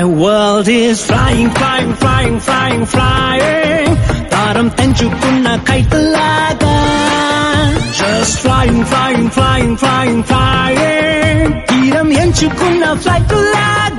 My world is flying, flying, flying, flying, flying. దారం తెంచుకున్న కైతలాగా Just flying, flying, flying, flying, flying. తీరం fly flight లాగా